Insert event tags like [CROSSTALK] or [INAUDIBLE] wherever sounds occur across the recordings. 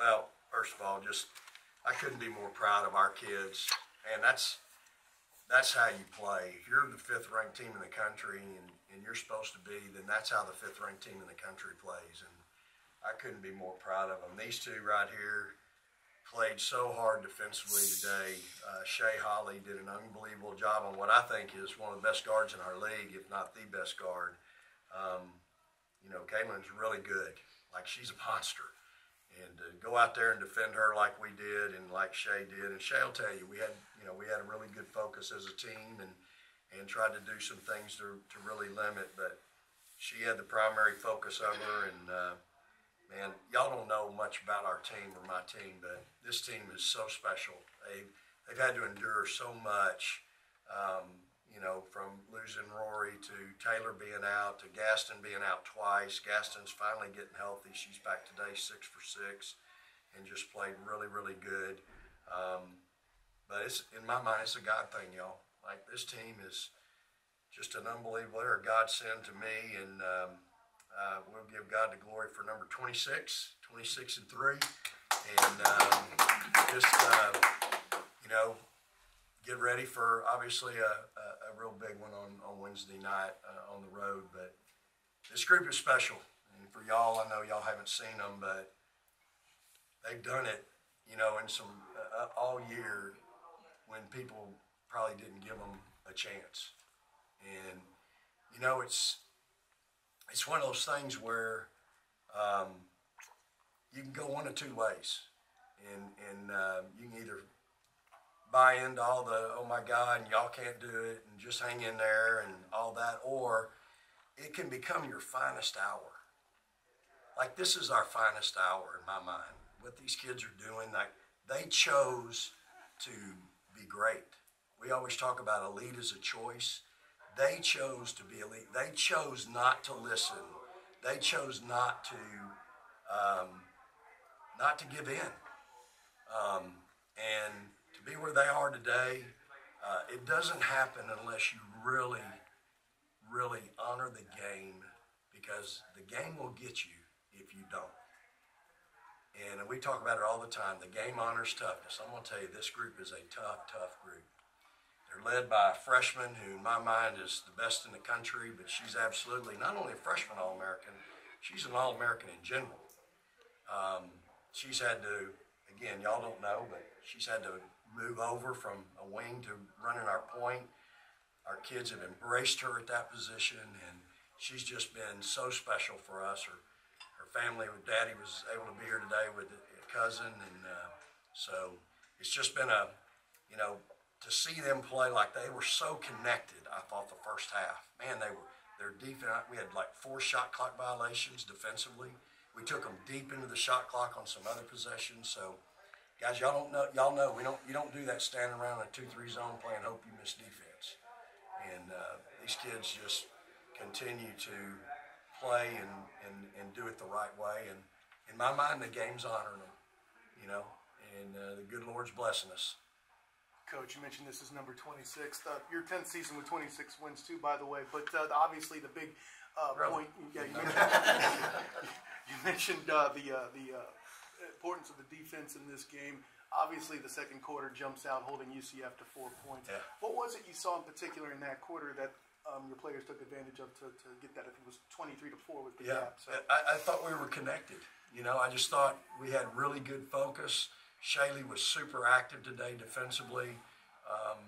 Well, first of all, just I couldn't be more proud of our kids, and that's that's how you play. If you're the fifth ranked team in the country and, and you're supposed to be, then that's how the fifth ranked team in the country plays. And I couldn't be more proud of them. These two right here played so hard defensively today. Uh, Shay Holle did an unbelievable job on what I think is one of the best guards in our league, if not the best guard. Um, you know, Kaitlin's really good. Like she's a monster and to go out there and defend her like we did and like Shay did. And Shay will tell you, we had, you know, we had a really good focus as a team and, and tried to do some things to, to really limit, but she had the primary focus of her. And, uh, man, y'all don't know much about our team or my team, but this team is so special. They've, they've had to endure so much. Um, you know, from losing Rori to Taylor being out to Gaston being out twice. Gaston's finally getting healthy. She's back today, six for six, and just played really, really good. Um, but it's in my mind, it's a God thing, y'all. Like this team is just an unbelievable. They're a godsend to me, and um, uh, we'll give God the glory for number 26, 26 and three, and um, just uh, you know get ready for obviously a, a, a, real big one on, on Wednesday night uh, on the road. But this group is special. And for y'all, I know y'all haven't seen them, but they've done it, you know, in some uh, uh all year when people probably didn't give them a chance. And, you know, it's, it's one of those things where um, you can go one of two ways. And, and uh, you can either buy into all the oh my god and y'all can't do it and just hang in there and all that or it can become your finest hour. Like this is our finest hour in my mind. What these kids are doing like they chose to be great. We always talk about elite as a choice. They chose to be elite. They chose not to listen. They chose not to um, not to give in. Um, and to be where they are today, uh, it doesn't happen unless you really, really honor the game because the game will get you if you don't. And we talk about it all the time. The game honors toughness. I'm going to tell you, this group is a tough, tough group. They're led by a freshman who, in my mind, is the best in the country, but she's absolutely not only a freshman All American, she's an All American in general. Um, she's had to, again, y'all don't know, but she's had to move over from a wing to running our point. Our kids have embraced her at that position, and she's just been so special for us. Her, her family, her daddy was able to be here today with a cousin, and uh, so it's just been a, you know, to see them play like they were so connected. I thought the first half, man, they were their defense. We had like four shot clock violations defensively. We took them deep into the shot clock on some other possessions, so Guys, y'all don't know. Y'all know we don't. You don't do that standing around in a two-three zone playing hope you miss defense. And uh, these kids just continue to play and, and, and do it the right way. And in my mind, the game's honoring them. You know, and uh, the good Lord's blessing us. Coach, you mentioned this is number 26. Uh, your 10th season with 26 wins too, by the way. But uh, obviously, the big uh, point. Yeah, you [LAUGHS] mentioned, [LAUGHS] you mentioned uh, the uh, the importance of the defense in this game. Obviously, the second quarter jumps out, holding UCF to four points. Yeah. What was it you saw in particular in that quarter that um, your players took advantage of to, to get that? I think it was 23 to 4 with the yeah. gap. So. I, I thought we were connected. You know, I just thought we had really good focus. Shaylee was super active today defensively. Um,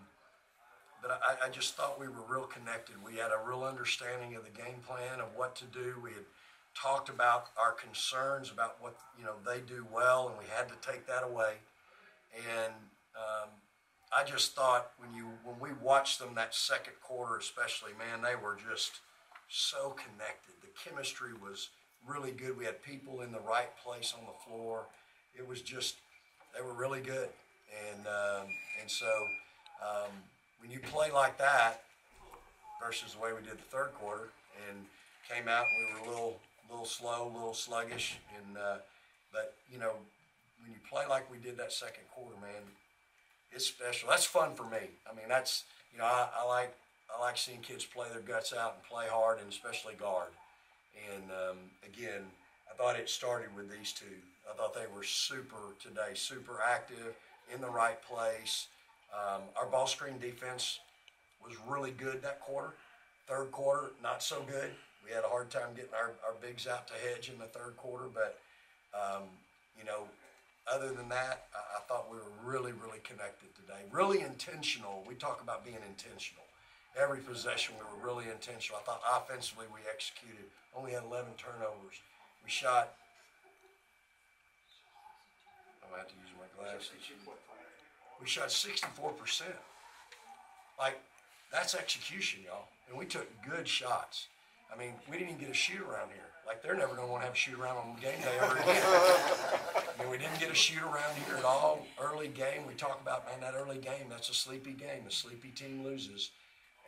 but I, I, just thought we were real connected. We had a real understanding of the game plan of what to do. We had talked about our concerns about what you know they do well, and we had to take that away. And um, I just thought when you when we watched them that second quarter, especially, man, they were just so connected. The chemistry was really good. We had people in the right place on the floor. It was just they were really good, and um, and so um, when you play like that versus the way we did the third quarter and came out, we were a little little slow, a little sluggish, and uh, but you know when you play like we did that second quarter, man, it's special. That's fun for me. I mean, that's you know I, I like I like seeing kids play their guts out and play hard, and especially guard. And um, again, I thought it started with these two I thought they were super today, super active, in the right place. Um, our ball screen defense was really good that quarter. Third quarter, not so good. We had a hard time getting our, our bigs out to hedge in the third quarter, but, um, you know, other than that, I, I thought we were really, really connected today. Really intentional. We talk about being intentional. Every possession, we were really intentional. I thought offensively we executed. Only had 11 turnovers. We shot. I'm have to use my glasses. We shot 64%. Like, that's execution, y'all. And we took good shots. I mean, we didn't even get a shoot around here. Like, they're never going to want to have a shoot around on game day ever again. [LAUGHS] I mean, we didn't get a shoot around here at all. Early game, we talk about, man, that early game, that's a sleepy game. The sleepy team loses.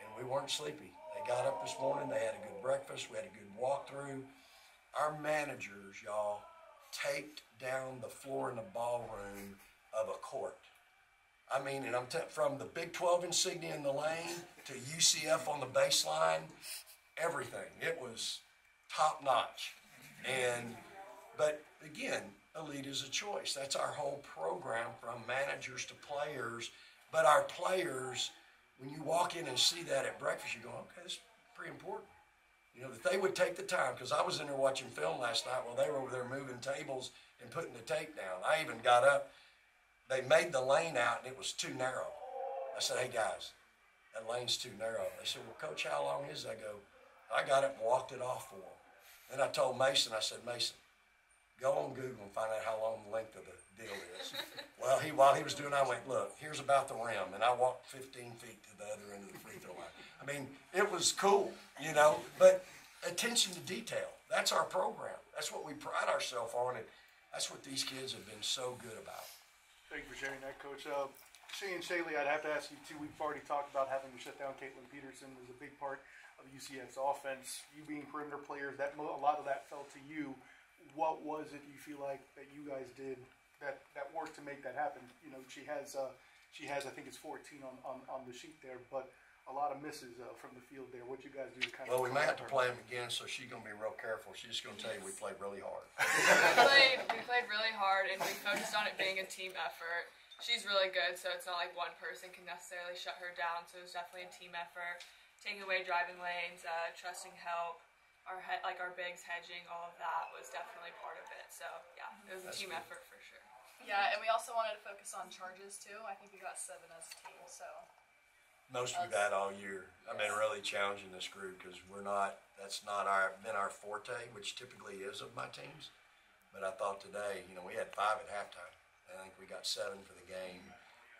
And we weren't sleepy. They got up this morning. They had a good breakfast. We had a good walkthrough. Our managers, y'all, taped down the floor in the ballroom of a court. I mean, and I'm t- from the Big 12 insignia in the lane to UCF on the baseline, everything. It was top notch. And, but again, elite is a choice. That's our whole program from managers to players. But our players, when you walk in and see that at breakfast, you go, okay, that's pretty important. You know, that they would take the time, because I was in there watching film last night while they were over there moving tables and putting the tape down. I even got up they made the lane out and it was too narrow. I said, hey guys, that lane's too narrow. They said, well, coach, how long is that? I go, I got it and walked it off for him. Then I told Mason, I said, Mason, go on Google and find out how long the length of the deal is. [LAUGHS] well, he while he was doing, I went, look, here's about the rim, and I walked 15 feet to the other end of the free throw line. I mean, it was cool, you know, but attention to detail. That's our program. That's what we pride ourselves on, and that's what these kids have been so good about. Thank you for sharing that, Coach. Uh, Shane Shaylee, I'd have to ask you too. We've already talked about having to shut down Kaitlin Peterson was a big part of UCF's offense. You being perimeter players, that a lot of that fell to you. What was it you feel like that you guys did that that worked to make that happen? You know, she has uh, she has I think it's 14 on, on, on the sheet there, but a lot of misses uh, from the field there. What you guys do to kind Well, of we may have to play them again, so she's gonna be real careful. She's just gonna tell you we played really hard. [LAUGHS] we played we played really hard and we focused on it being a team effort. She's really good, so it's not like one person can necessarily shut her down. So it was definitely a team effort. Taking away driving lanes, uh, trusting help, our he- like our bigs hedging, all of that was definitely part of it. So yeah, it was a That's team good. effort for sure. Yeah, and we also wanted to focus on charges too. I think we got seven as a team, so Most we've had all year. I've been really challenging this group because we're not, that's not our, been our forte, which typically is of my teams. But I thought today, you know, we had five at halftime. I think we got seven for the game,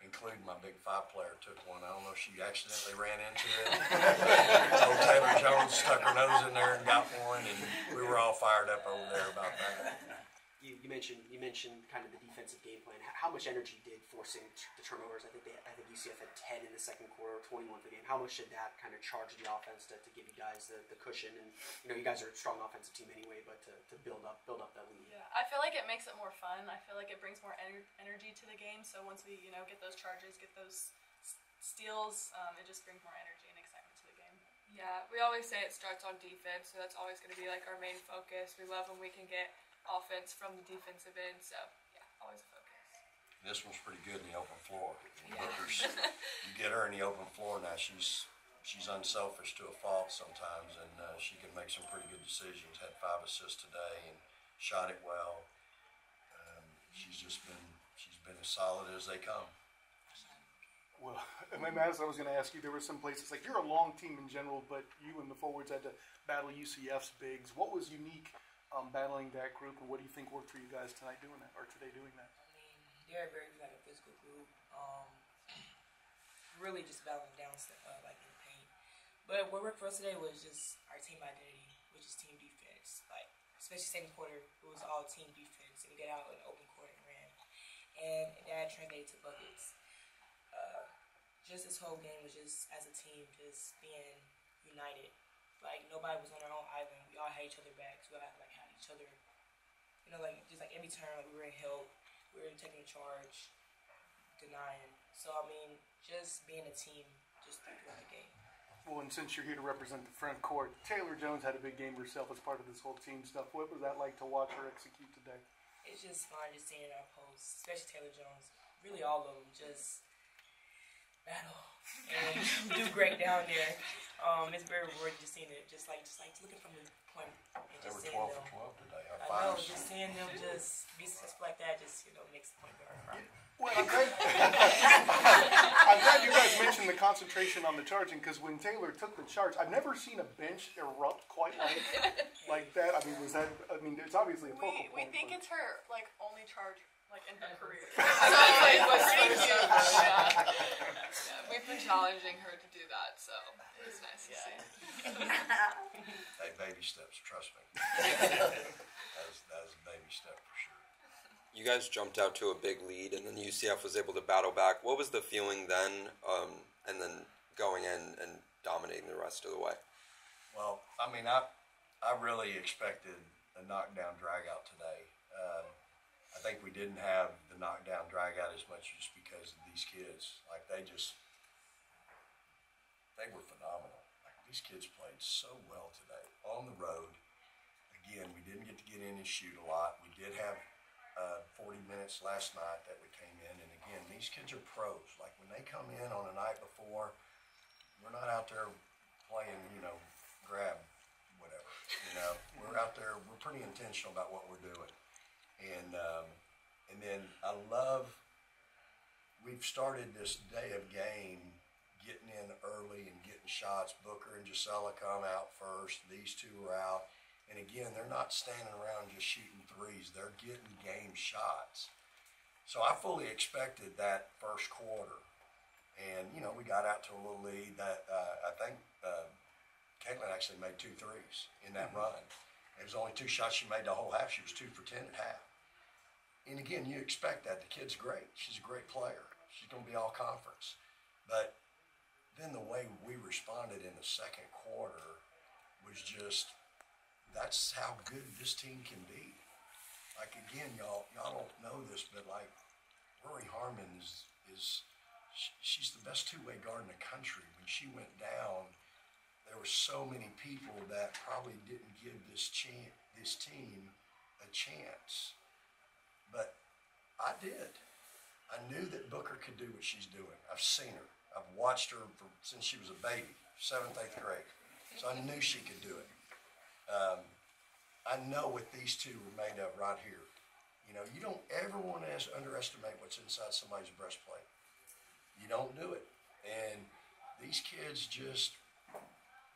including my big five player took one. I don't know if she accidentally ran into it. [LAUGHS] Old Taylor Jones stuck her nose in there and got one, and we were all fired up over there about that. You, you mentioned you mentioned kind of the defensive game plan. How much energy did forcing the turnovers? I think they, I think UCF had ten in the second quarter, twenty one for the game. How much did that kind of charge the offense to, to give you guys the, the cushion? And you know, you guys are a strong offensive team anyway, but to, to build up build up that lead. Yeah, I feel like it makes it more fun. I feel like it brings more ener- energy to the game. So once we, you know, get those charges, get those steals, um, it just brings more energy and excitement to the game. Yeah, we always say it starts on defense, so that's always going to be like our main focus. We love when we can get offense from the defensive end. So yeah, always a focus. This one's pretty good in the open floor. Yeah. Booker's- you get her in the open floor now. She's she's unselfish to a fault sometimes, and uh, she can make some pretty good decisions. Had five assists today and shot it well. Um, she's just been she's been as solid as they come. Well, and then as I was going to ask you, there were some places like you're a long team in general, but you and the forwards had to battle UCF's bigs. What was unique um, battling that group, and what do you think worked for you guys tonight doing that, or today doing that? I mean, they're a very like a physical group. Um, [CLEARS THROAT] really just battling down uh, like in the paint. But what worked for us today was just our team identity, which is team defense. Especially second quarter, it was all team defense, and we out in open court and ran, and that translated to buckets. Uh, just this whole game was just as a team, just being united. Like nobody was on their own island. We all had each other backs. We all had, like had each other. You know, like just like every turn, like, we were in help. We were taking charge, denying. So I mean, just being a team, just throughout the game. Well, and since you're here to represent the front court, Taylor Jones had a big game herself as part of this whole team stuff. What was that like to watch her execute today? it's just fun just seeing our posts, especially Taylor Jones. Really, all of them just battle and [LAUGHS] do great down there. Um, it's very rewarding just seeing it, just like just like looking from the point and They were twelve them. for twelve today. Our I know, just seeing them just be successful like that, just you know, makes the point guard proud. Well, I'm glad, I'm glad you mentioned the concentration on the charging because when Taylor took the charge, I've never seen a bench erupt quite like [LAUGHS] like that. I mean, was that? I mean, it's obviously a focal We, we think but- it's her like only charge like in her career. [LAUGHS] So it was pretty cute. Yeah. Yeah, We've been challenging her to do that, so it was nice to see. [LAUGHS] Hey, baby steps, trust me. That is, that is a baby step for sure. You guys jumped out to a big lead, and then UCF was able to battle back. What was the feeling then, um, and then going in and dominating the rest of the way? Well, I mean, I, I really expected a knockdown drag out today. Um, I think we didn't have the knockdown drag out as much just because of these kids. Like they just, they were phenomenal. Like these kids played so well today on the road. Again, we didn't get to get in and shoot a lot. We did have uh, 40 last night that we came in, and again, these kids are pros. Like when they come in on a night before, we're not out there playing, you know, grab whatever. You know, [LAUGHS] we're out there. We're pretty intentional about what we're doing, and um, and then I love. We've started this day of game getting in early and getting shots. Booker and Gisella come out first. These two are out. And again, they're not standing around just shooting threes. They're getting game shots. So I fully expected that first quarter. And, you know, we got out to a little lead that uh, I think uh, Kaitlin actually made two threes in that run. It was only two shots she made the whole half. She was two for 10 at half. And again, you expect that. The kid's great. She's a great player. She's going to be all conference. But then the way we responded in the second quarter was just that's how good this team can be. Like again, y'all y'all don't know this, but like Rori Harmon is is sh- she's the best two way guard in the country. When she went down, there were so many people that probably didn't give this chan this team a chance, but I did. I knew that Booker could do what she's doing. I've seen her. I've watched her for, since she was a baby, seventh, eighth grade. So I knew she could do it. Um, I know what these two were made of right here. You know, you don't ever want to es- underestimate what's inside somebody's breastplate. You don't do it. And these kids just,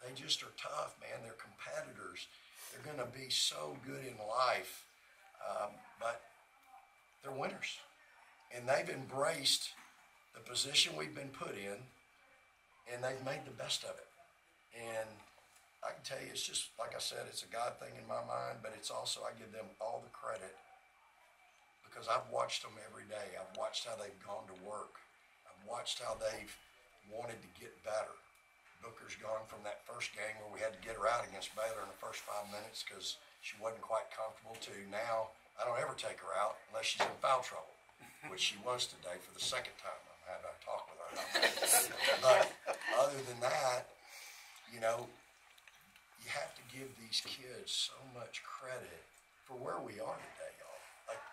they just are tough, man. They're competitors. They're going to be so good in life, um, but they're winners. And they've embraced the position we've been put in, and they've made the best of it. And I can tell you, it's just like I said, it's a God thing in my mind, but it's also I give them all the credit because I've watched them every day. I've watched how they've gone to work. I've watched how they've wanted to get better. Booker's gone from that first game where we had to get her out against Baylor in the first five minutes because she wasn't quite comfortable to now I don't ever take her out unless she's in foul trouble, which she was today for the second time. I'm having a talk with her. but other than that, you know, have to give these kids so much credit for where we are today, y'all. Like,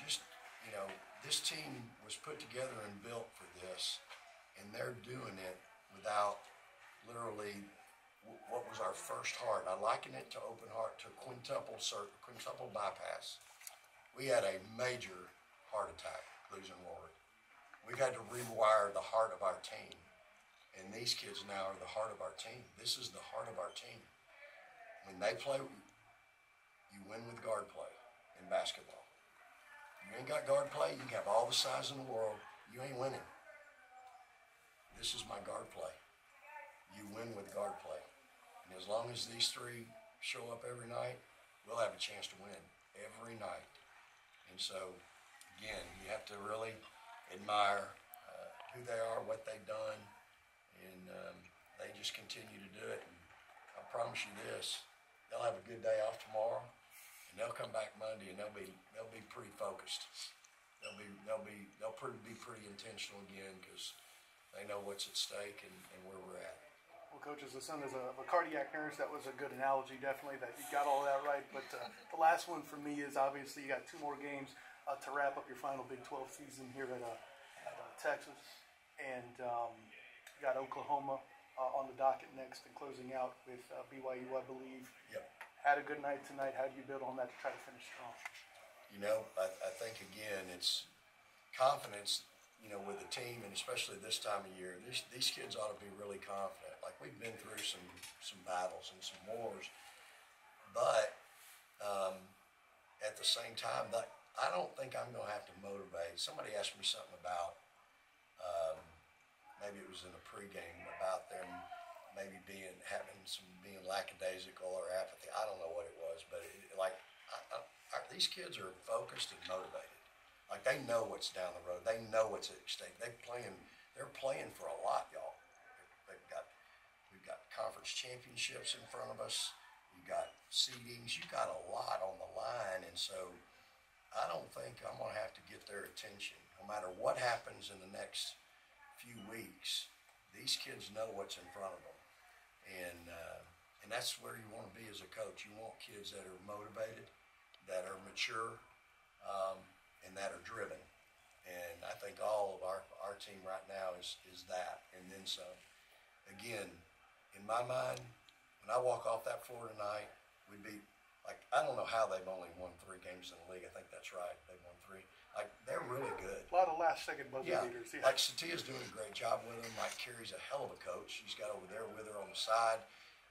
just, you know, this team was put together and built for this, and they're doing it without literally what was our first heart. I liken it to open heart to quintuple cir- quintuple bypass. We had a major heart attack losing Rori. We've had to rewire the heart of our team. And these kids now are the heart of our team. This is the heart of our team. When they play, you win with guard play in basketball. You ain't got guard play, you can have all the size in the world, you ain't winning. This is my guard play. You win with guard play. And as long as these three show up every night, we'll have a chance to win every night. And so, again, you have to really admire uh, who they are, what they've done, and um, they just continue to do it. And I promise you this: they'll have a good day off tomorrow, and they'll come back Monday, and they'll be they'll be pretty focused. They'll be they'll be they'll pretty, be pretty intentional again because they know what's at stake and, and where we're at. Well, coach, as the son is a, a cardiac nurse, that was a good analogy, definitely, that you got all that right. But uh, the last one for me is obviously you got two more games uh, to wrap up your final Big 12 season here at, uh, at uh, Texas. And um, got Oklahoma uh, on the docket next and closing out with uh, BYU, I believe. Yep. Had a good night tonight. How do you build on that to try to finish strong? You know, I, I think again, it's confidence, you know, with the team and especially this time of year, these, these kids ought to be really confident. Like we've been through some, some battles and some wars, but, um, at the same time, that, I don't think I'm gonna have to motivate. Somebody asked me something about, maybe it was in a pregame about them maybe being, having some, being lackadaisical or apathy. I don't know what it was, but it, like, I, I, I, these kids are focused and motivated. Like they know what's down the road. They know what's at stake. They playing. They're playing for a lot, y'all. They've got we've got conference championships in front of us. You got seedings. You got a lot on the line, and so I don't think I'm gonna have to get their attention. No matter what happens in the next few weeks, these kids know what's in front of them, and uh, and that's where you want to be as a coach. You want kids that are motivated, that are mature. Um, and that are driven. And I think all of our, our team right now is, is that and then some. Again, in my mind, when I walk off that floor tonight, we beat, like, I don't know how they've only won three games in the league. I think that's right. They've won three. Like, they're really good. A lot of last second buzzer Yeah, beaters. Yeah. like Sytia's doing a great job with them. Like Carrie's a hell of a coach. She's got over there with her on the side.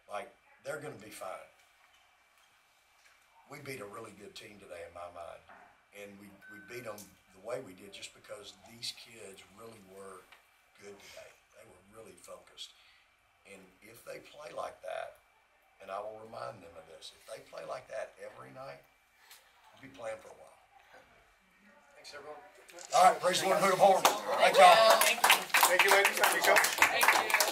Like they're going to be fine. We beat a really good team today in my mind, and we we beat them the way we did just because these kids really were good today. They were really focused, and if they play like that, and I will remind them of this, if they play like that every night, we'll be playing for a while. Thanks, everyone. All right, praise the Lord, Hook 'em Horns. Thank y'all. Thank you. Thank you, ladies. Thank you, coach. Thank you.